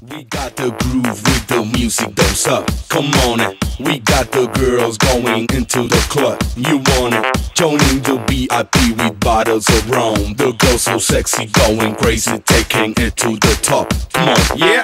We got the groove with the music, don't suck. Come on it. We got the girls going into the club. You want it? Joining the VIP with bottles of rum. The girls so sexy, going crazy, taking it to the top. Come on, yeah.